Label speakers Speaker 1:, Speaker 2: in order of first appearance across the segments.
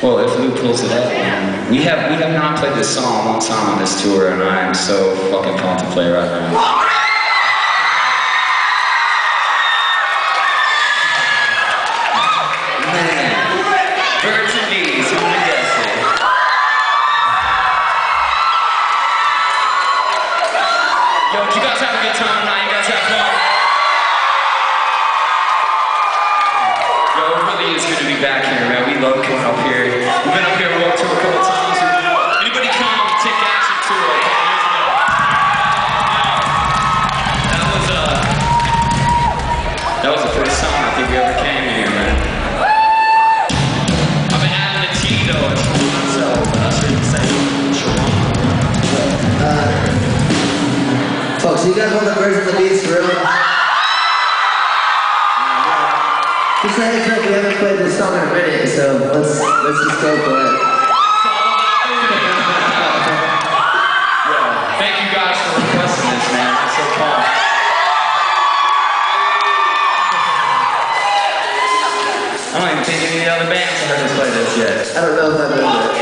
Speaker 1: Well, if Lou pulls it up, man. We have we have not played this song one time on this tour, and I am so fucking pumped to play right now. Yo, you guys have a good time? Yo, it really is good to be back here, man. We love that was the first time I think we ever came here, man. I've been having a tea though, it's myself, but I shouldn't say Sharon.
Speaker 2: Folks, you guys want the birds and the bees for real? Just like I said, we haven't played this song in a minute, so let's let's just go for it.
Speaker 1: I don't even think any of the other bands have heard play this yet.
Speaker 2: I don't know if I've ever.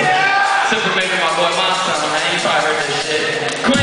Speaker 1: Except for maybe my boy Milestone, man. You probably heard this shit.